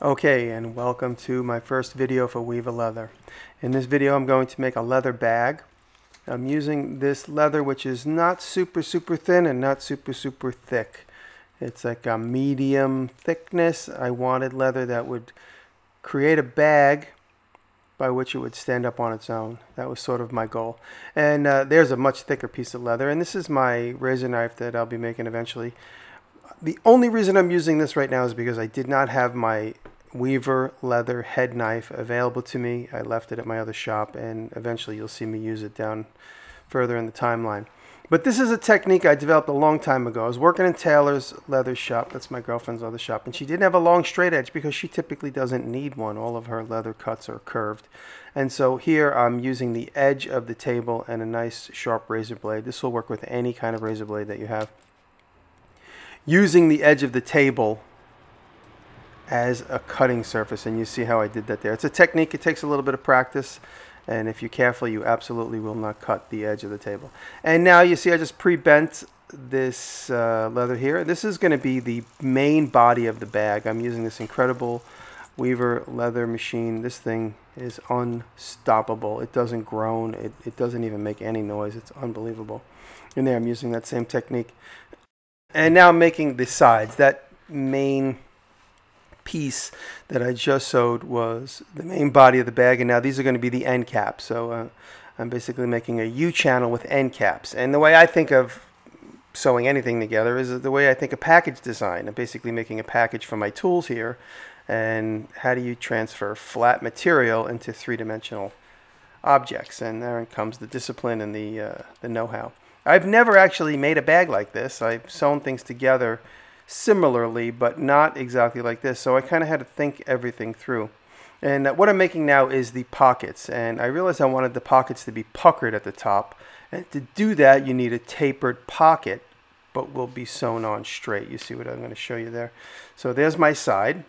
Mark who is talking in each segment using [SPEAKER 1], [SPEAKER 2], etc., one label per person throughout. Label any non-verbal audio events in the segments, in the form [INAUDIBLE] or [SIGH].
[SPEAKER 1] Okay, and welcome to my first video for Weaver Leather. In this video, I'm going to make a leather bag. I'm using this leather, which is not super, super thin and not super, super thick. It's like a medium thickness. I wanted leather that would create a bag by which it would stand up on its own. That was sort of my goal. And uh, there's a much thicker piece of leather. And this is my razor knife that I'll be making eventually. The only reason I'm using this right now is because I did not have my Weaver leather head knife available to me. I left it at my other shop and eventually you'll see me use it down further in the timeline. But this is a technique I developed a long time ago. I was working in Taylor's leather shop. That's my girlfriend's other shop. And she didn't have a long straight edge because she typically doesn't need one. All of her leather cuts are curved. And so here I'm using the edge of the table and a nice sharp razor blade. This will work with any kind of razor blade that you have. Using the edge of the table as a cutting surface and you see how I did that there. It's a technique, it takes a little bit of practice and if you're careful you absolutely will not cut the edge of the table. And now you see I just pre-bent this uh, leather here. This is going to be the main body of the bag. I'm using this incredible Weaver leather machine. This thing is unstoppable. It doesn't groan. It, it doesn't even make any noise. It's unbelievable. And there I'm using that same technique. And now making the sides. That main piece that I just sewed was the main body of the bag. And now these are going to be the end caps. So uh, I'm basically making a U channel with end caps. And the way I think of sewing anything together is the way I think of package design. I'm basically making a package for my tools here. And how do you transfer flat material into three-dimensional objects? And there comes the discipline and the, uh, the know-how I've never actually made a bag like this I've sewn things together similarly, but not exactly like this. So I kind of had to think everything through. And uh, what I'm making now is the pockets. And I realized I wanted the pockets to be puckered at the top. And to do that, you need a tapered pocket, but will be sewn on straight. You see what I'm going to show you there. So there's my side,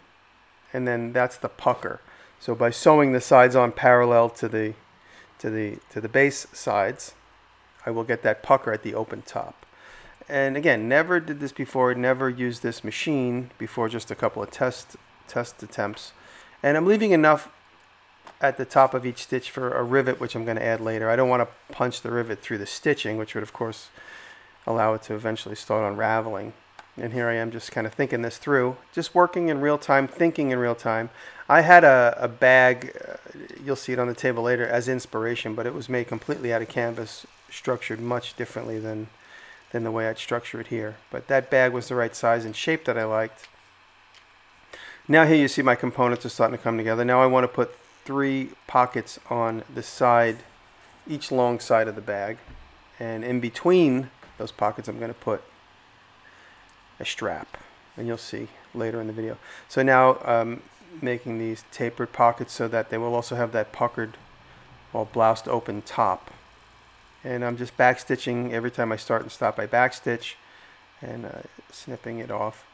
[SPEAKER 1] and then that's the pucker. So by sewing the sides on parallel to the to the to the base sides, I will get that pucker at the open top and again, never did this before, never used this machine before, just a couple of test test attempts. And I'm leaving enough at the top of each stitch for a rivet, which I'm going to add later. I don't want to punch the rivet through the stitching, which would, of course, allow it to eventually start unraveling. And here I am just kind of thinking this through, just working in real time, thinking in real time. I had a, a bag, uh, you'll see it on the table later, as inspiration, but it was made completely out of canvas, structured much differently than than the way I'd structure it here. But that bag was the right size and shape that I liked. Now here you see my components are starting to come together. Now I want to put three pockets on the side, each long side of the bag. And in between those pockets I'm going to put a strap. And you'll see later in the video. So now um, making these tapered pockets so that they will also have that puckered or bloused open top and I'm just backstitching every time I start and stop I backstitch and uh, snipping it off.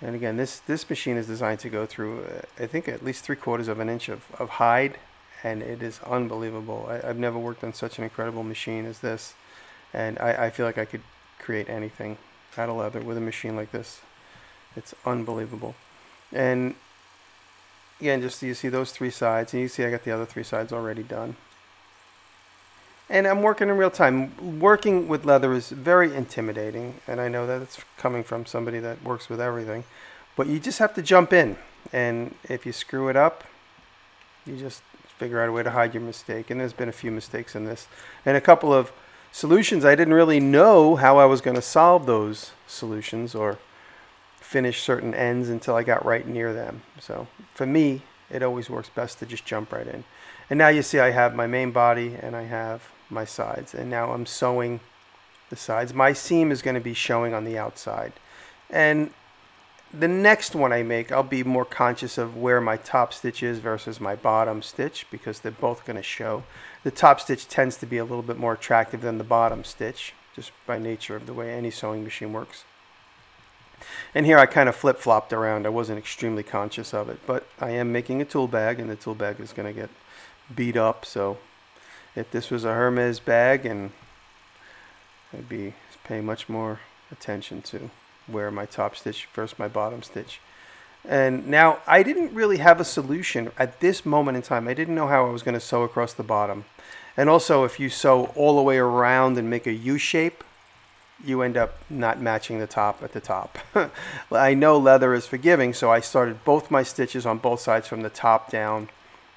[SPEAKER 1] And again this this machine is designed to go through uh, I think at least three quarters of an inch of, of hide and it is unbelievable. I, have never worked on such an incredible machine as this and I, I feel like I could create anything out of leather with a machine like this. It's unbelievable. And again just you see those three sides and you see I got the other three sides already done and I'm working in real time. Working with leather is very intimidating, and I know that it's coming from somebody that works with everything. But you just have to jump in, and if you screw it up, you just figure out a way to hide your mistake. And there's been a few mistakes in this, and a couple of solutions I didn't really know how I was going to solve those solutions or finish certain ends until I got right near them. So for me, it always works best to just jump right in. And now you see I have my main body and I have my sides and now I'm sewing the sides. My seam is going to be showing on the outside and the next one I make I'll be more conscious of where my top stitch is versus my bottom stitch because they're both going to show. The top stitch tends to be a little bit more attractive than the bottom stitch just by nature of the way any sewing machine works. And here I kind of flip-flopped around. I wasn't extremely conscious of it, but I am making a tool bag and the tool bag is going to get beat up so if this was a Hermes bag and I'd be paying much more attention to where my top stitch versus my bottom stitch And now I didn't really have a solution at this moment in time. I didn't know how I was going to sew across the bottom. And also if you sew all the way around and make a U shape, you end up not matching the top at the top. [LAUGHS] I know leather is forgiving, so I started both my stitches on both sides from the top down.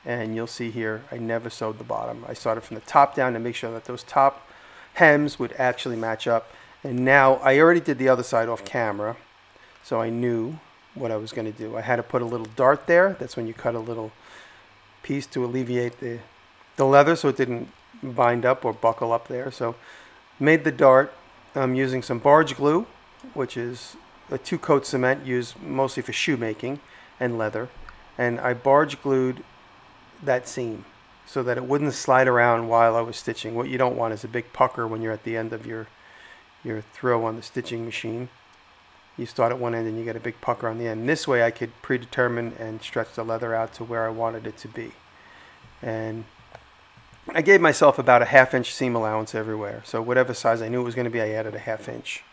[SPEAKER 1] And you'll see here, I never sewed the bottom. I started from the top down to make sure that those top hems would actually match up. And now I already did the other side off camera, so I knew what I was going to do. I had to put a little dart there. That's when you cut a little piece to alleviate the, the leather so it didn't bind up or buckle up there. So made the dart. I'm using some barge glue, which is a two coat cement used mostly for shoemaking and leather. And I barge glued that seam so that it wouldn't slide around while I was stitching. What you don't want is a big pucker when you're at the end of your your throw on the stitching machine. You start at one end and you get a big pucker on the end. This way I could predetermine and stretch the leather out to where I wanted it to be. And I gave myself about a half inch seam allowance everywhere. So whatever size I knew it was going to be, I added a half inch.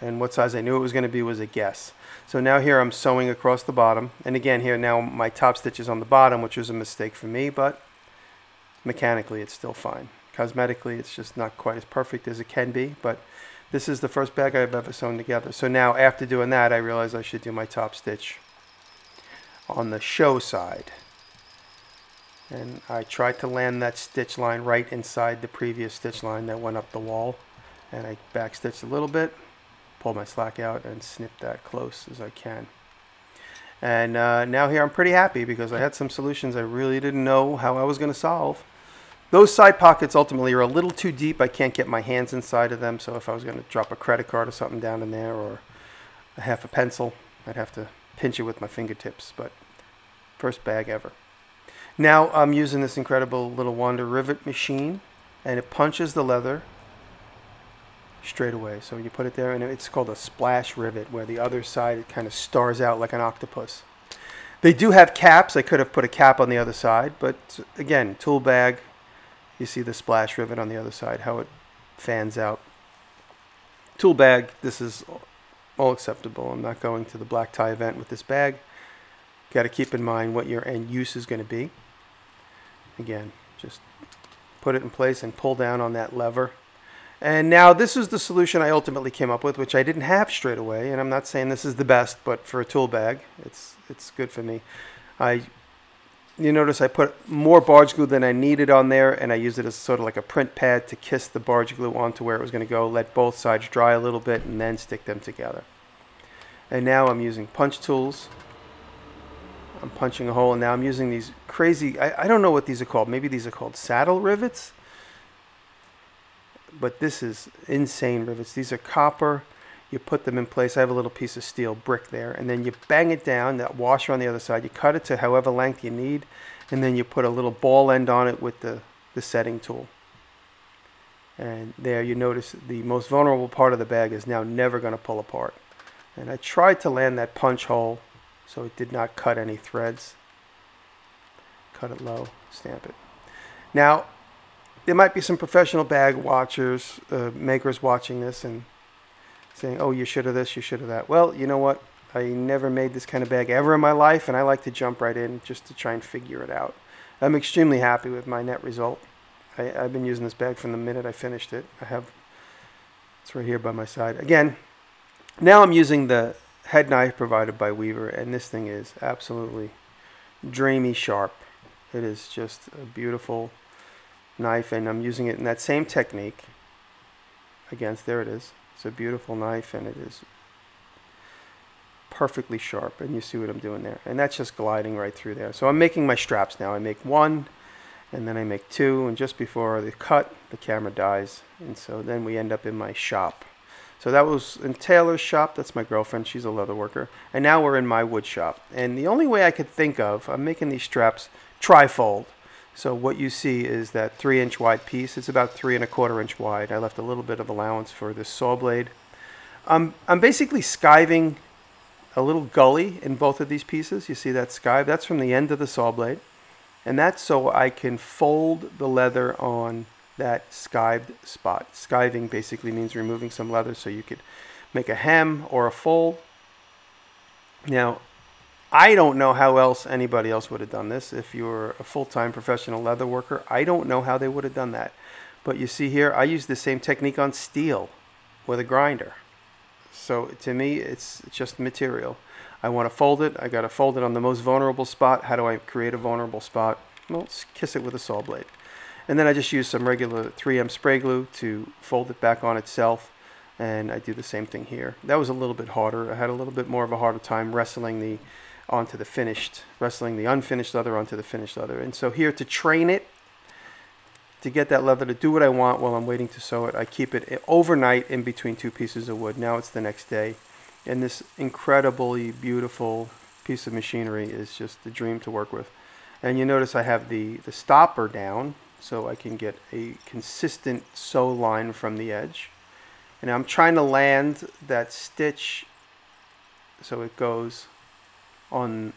[SPEAKER 1] And what size I knew it was going to be was a guess. So now here I'm sewing across the bottom. And again here now my top stitch is on the bottom, which was a mistake for me, but mechanically it's still fine. Cosmetically it's just not quite as perfect as it can be, but this is the first bag I've ever sewn together. So now after doing that, I realized I should do my top stitch on the show side. And I tried to land that stitch line right inside the previous stitch line that went up the wall. And I backstitched a little bit, pull my slack out and snip that close as I can. And uh, now here I'm pretty happy because I had some solutions I really didn't know how I was going to solve. Those side pockets ultimately are a little too deep. I can't get my hands inside of them. So if I was going to drop a credit card or something down in there or a half a pencil, I'd have to pinch it with my fingertips. But first bag ever. Now I'm using this incredible little Wonder rivet machine and it punches the leather straight away. So you put it there and it's called a splash rivet where the other side it kind of stars out like an octopus. They do have caps. I could have put a cap on the other side, but again, tool bag, you see the splash rivet on the other side, how it fans out. Tool bag, this is all acceptable. I'm not going to the black tie event with this bag. Got to keep in mind what your end use is going to be. Again, just put it in place and pull down on that lever. And now this is the solution I ultimately came up with, which I didn't have straight away. And I'm not saying this is the best, but for a tool bag, it's it's good for me. I you notice I put more barge glue than I needed on there and I used it as sort of like a print pad to kiss the barge glue onto where it was going to go, let both sides dry a little bit and then stick them together. And now I'm using punch tools. I'm punching a hole and now I'm using these crazy, I, I don't know what these are called. Maybe these are called saddle rivets. But this is insane rivets. These are copper you put them in place. I have a little piece of steel brick there, and then you bang it down, that washer on the other side. You cut it to however length you need, and then you put a little ball end on it with the, the setting tool. And there you notice the most vulnerable part of the bag is now never going to pull apart. And I tried to land that punch hole so it did not cut any threads. Cut it low, stamp it. Now, there might be some professional bag watchers, uh, makers watching this, and saying, oh, you should have this, you should have that. Well, you know what? I never made this kind of bag ever in my life, and I like to jump right in just to try and figure it out. I'm extremely happy with my net result. I, have been using this bag from the minute I finished it. I have, it's right here by my side. Again, now I'm using the head knife provided by Weaver, and this thing is absolutely dreamy sharp. It is just a beautiful knife, and I'm using it in that same technique. Against, there it is. It's a beautiful knife and it is perfectly sharp and you see what I'm doing there. And that's just gliding right through there. So I'm making my straps now. I make one and then I make two and just before the cut the camera dies. And so then we end up in my shop. So that was in Taylor's shop. That's my girlfriend. She's a leather worker. And now we're in my wood shop. And the only way I could think of I'm making these straps trifold so what you see is that three inch wide piece. It's about three and a quarter inch wide. I left a little bit of allowance for this saw blade. I'm basically skiving a little gully in both of these pieces. You see that skive? That's from the end of the saw blade. And that's so I can fold the leather on that skived spot. Skiving basically means removing some leather so you could make a hem or a fold. Now, I don't know how else anybody else would have done this. If you were a full-time professional leather worker, I don't know how they would have done that. But you see here, I use the same technique on steel with a grinder. So to me, it's just material. I want to fold it. I got to fold it on the most vulnerable spot. How do I create a vulnerable spot? Well, kiss it with a saw blade. And then I just use some regular 3M spray glue to fold it back on itself. And I do the same thing here. That was a little bit harder. I had a little bit more of a harder time wrestling the onto the finished, wrestling the unfinished leather onto the finished leather. And so here to train it, to get that leather to do what I want while I'm waiting to sew it, I keep it overnight in between two pieces of wood. Now it's the next day. And this incredibly beautiful piece of machinery is just a dream to work with. And you notice I have the, the stopper down so I can get a consistent sew line from the edge. And I'm trying to land that stitch so it goes on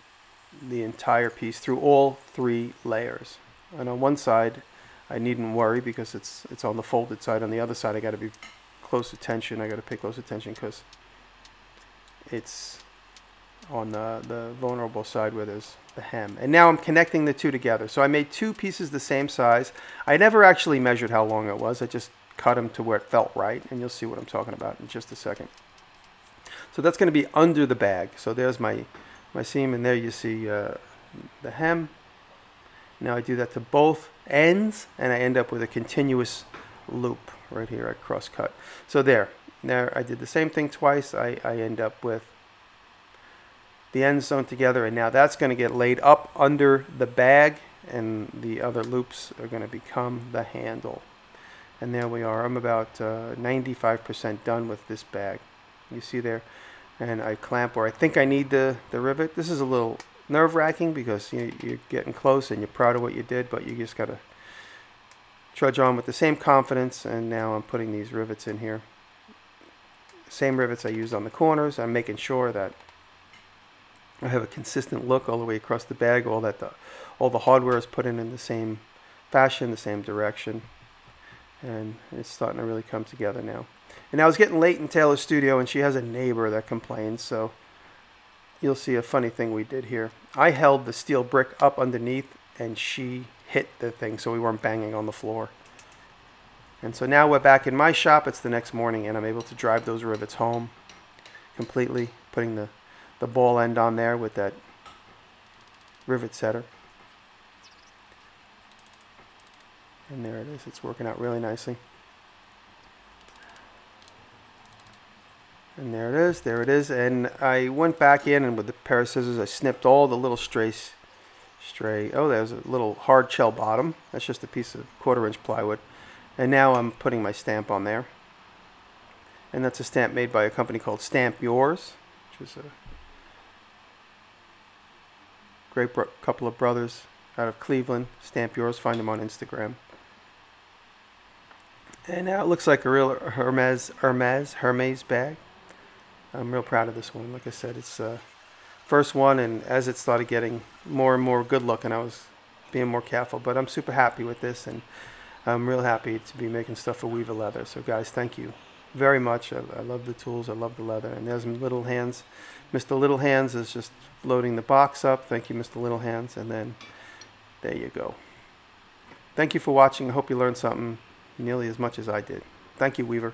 [SPEAKER 1] the entire piece through all three layers. And on one side, I needn't worry because it's it's on the folded side. On the other side, I got to be close attention. I got to pay close attention because it's on the, the vulnerable side where there's the hem. And now I'm connecting the two together. So I made two pieces the same size. I never actually measured how long it was. I just cut them to where it felt right. And you'll see what I'm talking about in just a second. So that's going to be under the bag. So there's my my seam and there you see uh, the hem. Now I do that to both ends and I end up with a continuous loop right here I cross cut. So there, there I did the same thing twice. I, I end up with the ends sewn together and now that's going to get laid up under the bag and the other loops are going to become the handle. And there we are. I'm about 95% uh, done with this bag. You see there? And I clamp where I think I need the, the rivet. This is a little nerve-wracking because you, you're getting close and you're proud of what you did, but you just got to trudge on with the same confidence, and now I'm putting these rivets in here. Same rivets I used on the corners. I'm making sure that I have a consistent look all the way across the bag, all that the, all the hardware is put in in the same fashion, the same direction, and it's starting to really come together now. And now it's getting late in Taylor's studio, and she has a neighbor that complains. So you'll see a funny thing we did here. I held the steel brick up underneath, and she hit the thing so we weren't banging on the floor. And so now we're back in my shop. It's the next morning, and I'm able to drive those rivets home completely, putting the, the ball end on there with that rivet setter. And there it is. It's working out really nicely. And there it is, there it is. And I went back in and with a pair of scissors, I snipped all the little stray, stray, oh, there's a little hard shell bottom. That's just a piece of quarter inch plywood. And now I'm putting my stamp on there. And that's a stamp made by a company called Stamp Yours, which is a great couple of brothers out of Cleveland. Stamp Yours, find them on Instagram. And now it looks like a real Hermes, Hermes, Hermes bag. I'm real proud of this one. Like I said, it's uh, first one, and as it started getting more and more good looking, I was being more careful. But I'm super happy with this, and I'm real happy to be making stuff for Weaver Leather. So guys, thank you very much. I, I love the tools. I love the leather. And there's Little Hands. Mr. Little Hands is just loading the box up. Thank you, Mr. Little Hands. And then there you go. Thank you for watching. I hope you learned something nearly as much as I did. Thank you, Weaver.